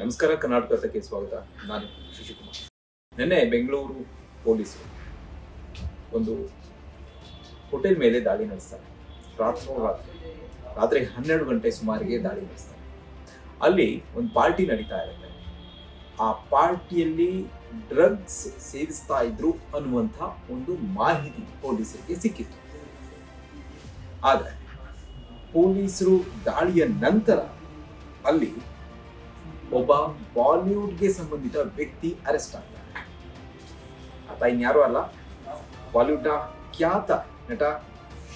ನಮಸ್ಕಾರ, ಕರ್ನಾಟಕಕ್ಕೆ ಸ್ವಾಗತ. ನಾನು ಶಶಿಕುಮಾರ್. ನಿನ್ನೆ ಬೆಂಗಳೂರು ಪೊಲೀಸರು ಒಂದು ಹೋಟೆಲ್ ಮೇಲೆ ದಾಳಿ ನಡೆಸ್ತಾರೆ. ರಾತ್ರೋರಾತ್ರಿ ರಾತ್ರಿ ಹನ್ನೆರಡು ಗಂಟೆ ಸುಮಾರಿಗೆ ದಾಳಿ ನಡೆಸ್ತಾರೆ. ಅಲ್ಲಿ ಒಂದು ಪಾರ್ಟಿ ನಡೀತಾ ಇರುತ್ತೆ. ಆ ಪಾರ್ಟಿಯಲ್ಲಿ ಡ್ರಗ್ಸ್ ಸೇವಿಸ್ತಾ ಇದ್ರು ಅನ್ನುವಂಥ ಒಂದು ಮಾಹಿತಿ ಪೊಲೀಸರಿಗೆ ಸಿಕ್ಕಿತ್ತು. ಆದರೆ ಪೊಲೀಸರು ದಾಳಿಯ ನಂತರ ಅಲ್ಲಿ ಒಬ್ಬ ಬಾಲಿವುಡ್ಗೆ ಸಂಬಂಧಿತ ವ್ಯಕ್ತಿ ಅರೆಸ್ಟ್ ಆಗ್ತಾನೆ ಆತ ಇನ್ಯಾರು ಅಲ್ಲ, ಬಾಲಿವುಡ್ನ ಖ್ಯಾತ ನಟ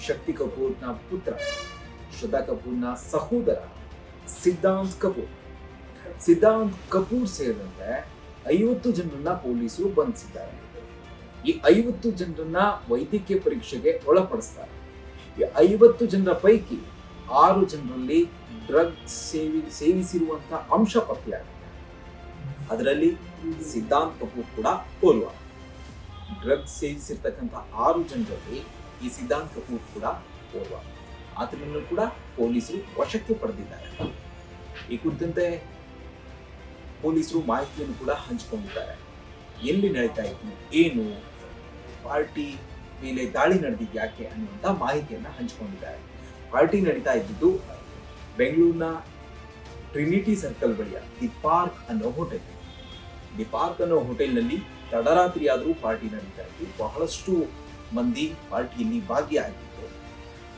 ಶಕ್ತಿ ಕಪೂರ್ನ ಪುತ್ರ, ಶ್ರದ್ಧಾ ಕಪೂರ್ನ ಸಹೋದರ ಸಿದ್ಧಾಂತ್ ಕಪೂರ್. ಸಿದ್ಧಾಂತ್ ಕಪೂರ್ ಸೇರಿದಂತೆ ಐವತ್ತು ಜನರನ್ನ ಪೊಲೀಸರು ಬಂಧಿಸಿದ್ದಾರೆ. ಈ ಐವತ್ತು ಜನರನ್ನ ವೈದ್ಯಕೀಯ ಪರೀಕ್ಷೆಗೆ ಒಳಪಡಿಸ್ತಾರೆ. ಈ ಐವತ್ತು ಜನರ ಪೈಕಿ ಆರು ಜನರಲ್ಲಿ ಡ್ರಗ್ ಸೇವಿ ಸೇವಿಸಿರುವಂತಹ ಅಂಶ ಪತ್ತೆಯಾಗಿದೆ. ಅದರಲ್ಲಿ ಸಿದ್ಧಾಂತ್ ಕಪೂರ್ ಕೂಡ ಓರ್ವ ಡ್ರಗ್ ಸೇವಿಸಿರ್ತಕ್ಕಂಥ ಆರು ಜನರಲ್ಲಿ ಈ ಸಿದ್ಧಾಂತ್ ಕಪೂರ್ ಕೂಡ ಓರ್ವ ಆತನನ್ನು ಕೂಡ ಪೊಲೀಸರು ವಶಕ್ಕೆ ಪಡೆದಿದ್ದಾರೆ. ಈ ಕುರಿತಂತೆ ಪೊಲೀಸರು ಮಾಹಿತಿಯನ್ನು ಕೂಡ ಹಂಚಿಕೊಂಡಿದ್ದಾರೆ. ಎಲ್ಲಿ ನಡೀತಾ ಇತ್ತು, ಏನು, ಪಾರ್ಟಿ ಮೇಲೆ ದಾಳಿ ನಡೆದಿದ್ಯಾಕೆ ಅನ್ನುವಂಥ ಮಾಹಿತಿಯನ್ನ ಹಂಚಿಕೊಂಡಿದ್ದಾರೆ. ಪಾರ್ಟಿ ನಡೀತಾ ಇದ್ದಿದ್ದು ಬೆಂಗಳೂರಿನ ಟ್ರಿನಿಟಿ ಸರ್ಕಲ್ ಬಳಿಯ ದಿ ಪಾರ್ಕ್ ಅನ್ನೋ ಹೋಟೆಲ್. ದಿ ಪಾರ್ಕ್ ಅನ್ನೋ ಹೋಟೆಲ್ನಲ್ಲಿ ತಡರಾತ್ರಿ ಆದರೂ ಪಾರ್ಟಿ ನಡೀತಾ ಇತ್ತು. ಬಹಳಷ್ಟು ಮಂದಿ ಪಾರ್ಟಿಯಲ್ಲಿ ಭಾಗಿಯಾಗಿತ್ತು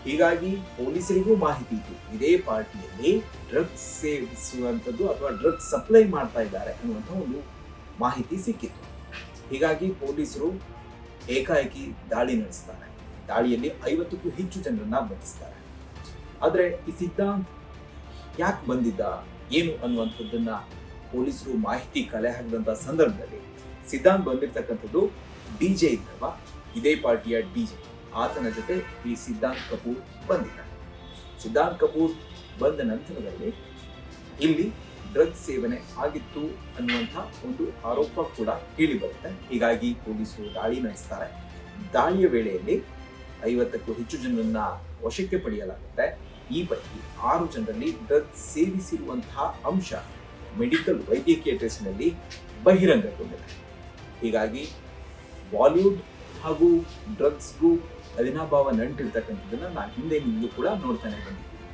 ಹೀಗಾಗಿ ಪೊಲೀಸರಿಗೂ ಮಾಹಿತಿ ಇತ್ತು. ಇದೇ ಪಾರ್ಟಿಯಲ್ಲಿ ಡ್ರಗ್ಸ್ ಸೇವಿಸುವಂಥದ್ದು ಅಥವಾ ಡ್ರಗ್ಸ್ ಸಪ್ಲೈ ಮಾಡ್ತಾ ಇದ್ದಾರೆ ಅನ್ನುವಂಥ ಒಂದು ಮಾಹಿತಿ ಸಿಕ್ಕಿತ್ತು. ಹೀಗಾಗಿ ಪೊಲೀಸರು ಏಕಾಏಕಿ ದಾಳಿ ನಡೆಸ್ತಾರೆ. ದಾಳಿಯಲ್ಲಿ ಐವತ್ತಕ್ಕೂ ಹೆಚ್ಚು ಜನರನ್ನ ಬಂಧಿಸ್ತಾರೆ. ಆದರೆ ಈ ಸಿದ್ಧಾಂತ್ ಯಾಕೆ ಬಂದಿದ್ದ, ಏನು ಅನ್ನುವಂಥದ್ದನ್ನ ಪೊಲೀಸರು ಮಾಹಿತಿ ಕಲೆ ಹಾಕಿದಂಥ ಸಂದರ್ಭದಲ್ಲಿ ಸಿದ್ಧಾಂತ್ ಬಂದಿರ್ತಕ್ಕಂಥದ್ದು ಡಿ ಜೆ ಇದ್ದವ ಇದೇ ಪಾರ್ಟಿಯ ಡಿ ಜೆ. ಆತನ ಜೊತೆ ಈ ಸಿದ್ಧಾಂತ್ ಕಪೂರ್ ಬಂದಿದ್ದಾರೆ ಸಿದ್ಧಾಂತ್ ಕಪೂರ್ ಬಂದ ನಂತರದಲ್ಲಿ ಇಲ್ಲಿ ಡ್ರಗ್ ಸೇವನೆ ಆಗಿತ್ತು ಅನ್ನುವಂಥ ಒಂದು ಆರೋಪ ಕೂಡ ಕೇಳಿ ಬರುತ್ತೆ. ಹೀಗಾಗಿ ಪೊಲೀಸರು ದಾಳಿ ನಡೆಸ್ತಾರೆ. ದಾಳಿಯ ವೇಳೆಯಲ್ಲಿ ಐವತ್ತಕ್ಕೂ ಹೆಚ್ಚು ಜನರನ್ನ ವಶಕ್ಕೆ ಪಡೆಯಲಾಗುತ್ತೆ. ಈ ಪೈಕಿ ಆರು ಜನರಲ್ಲಿ ಡ್ರಗ್ ಸೇವಿಸಿರುವಂತಹ ಅಂಶ ಮೆಡಿಕಲ್ ವೈದ್ಯಕೀಯ ಟೆಸ್ಟ್ನಲ್ಲಿ ಬಹಿರಂಗಗೊಂಡಿದೆ. ಹೀಗಾಗಿ ಬಾಲಿವುಡ್ ಹಾಗೂ ಡ್ರಗ್ಸ್ಗೂ ಅವಿನಾಭಾವ ನಂಟಿರ್ತಕ್ಕಂಥದ್ದನ್ನು ನಾನು ಹಿಂದೆ ನಿಂದು ಕೂಡ ನೋಡ್ತಾನೆ ಬಂದಿದ್ದೀನಿ.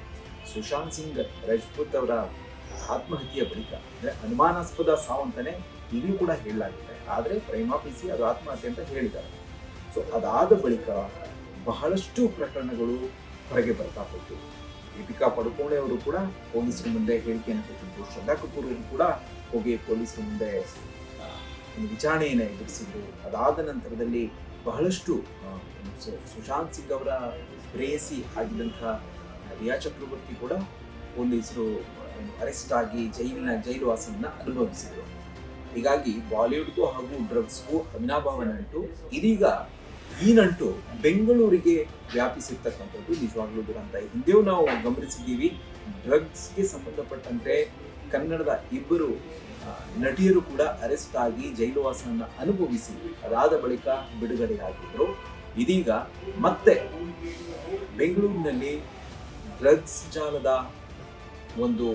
ಸುಶಾಂತ್ ಸಿಂಗ್ ರಜಪೂತ್ ಅವರ ಆತ್ಮಹತ್ಯೆಯ ಬಳಿಕ, ಅಂದರೆ ಅನುಮಾನಾಸ್ಪದ ಸಾವು ಅಂತಾನೆ ಈಗಲೂ ಕೂಡ ಹೇಳಲಾಗಿದೆ ಆದರೆ ಪ್ರೇಮಾಪಿಸಿ ಅದು ಆತ್ಮಹತ್ಯೆ ಅಂತ ಹೇಳಿದ್ದಾರೆ. ಸೊ ಅದಾದ ಬಳಿಕ ಬಹಳಷ್ಟು ಪ್ರಕರಣಗಳು ಹೊರಗೆ ಬರ್ತಾ ಹೋಯ್ತು. ದೀಪಿಕಾ ಪಡುಕೋಣೆ ಅವರು ಕೂಡ ಪೊಲೀಸರ ಮುಂದೆ ಹೇಳಿಕೆಯನ್ನು ಕೊಟ್ಟಿದ್ರು ಶ್ರದ್ಧಾ ಕಪೂರ್ ಕೂಡ ಹೋಗಿ ಪೊಲೀಸರ ಮುಂದೆ ವಿಚಾರಣೆಯನ್ನು ಎದುರಿಸಿದ್ರು. ಅದಾದ ನಂತರದಲ್ಲಿ ಬಹಳಷ್ಟು ಸುಶಾಂತ್ ಸಿಂಗ್ ಅವರ ಪ್ರೇಯಸಿ ಆಗಿದ್ದಂತಹ ರಿಯಾ ಚಕ್ರವರ್ತಿ ಕೂಡ ಪೊಲೀಸರು ಅರೆಸ್ಟ್ ಆಗಿ ಜೈಲಿನ ಜೈಲುವಾಸವನ್ನು ಅನುಭವಿಸಿದರು. ಹೀಗಾಗಿ ಬಾಲಿವುಡ್ಗೂ ಹಾಗೂ ಡ್ರಗ್ಸ್ಗೂ ಅವಿನಾಭಾವ ನಂಟು ಇದೀಗ ಈ ನಂಟು ಬೆಂಗಳೂರಿಗೆ ವ್ಯಾಪಿಸಿರ್ತಕ್ಕಂಥದ್ದು ನಿಜವಾಗ್ಲೂ ದುರಂತ ಹಿಂದೆಯೂ ನಾವು ಗಮನಿಸಿದ್ದೀವಿ, ಡ್ರಗ್ಸ್ಗೆ ಸಂಬಂಧಪಟ್ಟಂತೆ ಕನ್ನಡದ ಇಬ್ಬರು ನಟಿಯರು ಕೂಡ ಅರೆಸ್ಟ್ ಆಗಿ ಜೈಲುವಾಸವನ್ನು ಅನುಭವಿಸಿ ಅದಾದ ಬಳಿಕ ಬಿಡುಗಡೆಯಾಗಿದ್ರು ಇದೀಗ ಮತ್ತೆ ಬೆಂಗಳೂರಿನಲ್ಲಿ ಡ್ರಗ್ಸ್ ಜಾಲದ ಒಂದು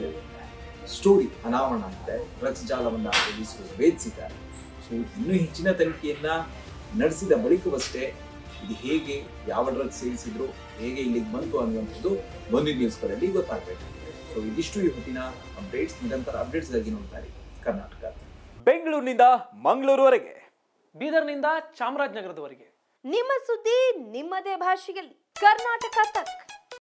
ಸ್ಟೋರಿ ಅನಾವರಣ ಆಗಿದೆ. ಡ್ರಗ್ಸ್ ಜಾಲವನ್ನು ಭೇದಿಸಿದ್ದಾರೆ. ಸೊ, ಇನ್ನೂ ಹೆಚ್ಚಿನ ತನಿಖೆಯನ್ನ ನಡೆಸಿದ ಬಳಿಕವಷ್ಟೇ ಇದು ಹೇಗೆ ಯಾವ ಡ್ರಗ್ ಸೇವಿಸಿದ್ರು ಹೇಗೆ ಇಲ್ಲಿಗೆ ಬಂತು ಅನ್ನುವಂಥದ್ದು ಮುಂದಿನ ನ್ಯೂಸ್ಗಳಲ್ಲಿ ಗೊತ್ತಾಗಬೇಕು ಸೊ ಇದಿಷ್ಟು ಈ ಹೊತ್ತಿನ ಅಪ್ಡೇಟ್ಸ್ ನಿರಂತರ ಅಪ್ಡೇಟ್ಸ್ ಆಗಿ ನೋಡ್ತಾರೆ ಕರ್ನಾಟಕ. ಬೆಂಗಳೂರಿನಿಂದ ಮಂಗಳೂರುವರೆಗೆ. ಬೀದರ್ನಿಂದ ಚಾಮರಾಜನಗರದವರೆಗೆ. ನಿಮ್ಮ ಸುದ್ದಿ ನಿಮ್ಮದೇ ಭಾಷೆಯಲ್ಲಿ. ಕರ್ನಾಟಕ ತಕ್.